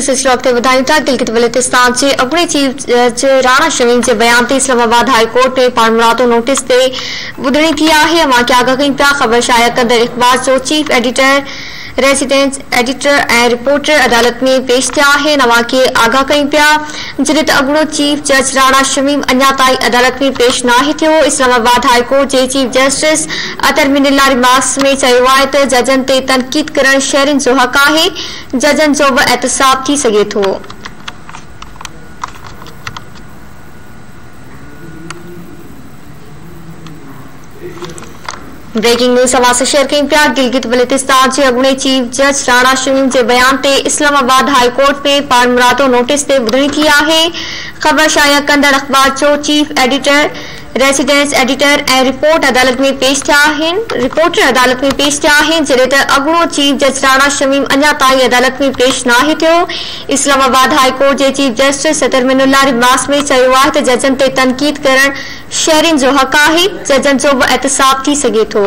सिलसिलो अॻिते वधायूं था गिलगित बल्तिस्तान जे अॻूणे चीफ जज राणा शमीम के बयान ते इस्लामाबाद हाई कोर्ट में पाण मुरादों नोटिस ते थी आहे। अवां खे आगाह कयूं पिया ख़बर शाया जो चीफ एडिटर रेसिडेंस एडिटर ए रिपोर्टर अदालत में पेश थिया है नवा के आगाह कयूं पिया जॾहिं त अॻूणो चीफ जज राणा शमीम अञा ताईं अदालत में पेश नाहे थियो इस्लामाबाद हाई कोर्ट जे chief justice Athar Minallah remarks में त जजनि ते तनक़ीद करणु शहरनि जो हक़ है जजन जो बि एहतसाब थी सघे थो ब्रेकिंग न्यूज़ समाचार शेयर कयूं प्यार, गिलगित बल्तिस्तान के अगुणे चीफ जज राणा शमीम के बयान से इस्लामाबाद हाईकोर्ट में पाण मुरादो नोटिस ते ॿुधणी थी ख़बर शाया कंदड़ अख़बार जो चीफ एडिटर रेसिडेंस एडिटर ऐं रिपोर्ट अदालत में पेश थिया रिपोर्टर अदालत में पेश थिया आहिनि जॾहिं त चीफ जज राणा शमीम अजा ताईं अदालत में पेश ना आहे इस्लामाबाद हाई कोर्ट जे चीफ जस्टिस सदर मिनुल्ला रिमास में जजन आहे तनक़ीद कर शहरियुनि जो हक़ है जजन जो बि एहतिसाब थो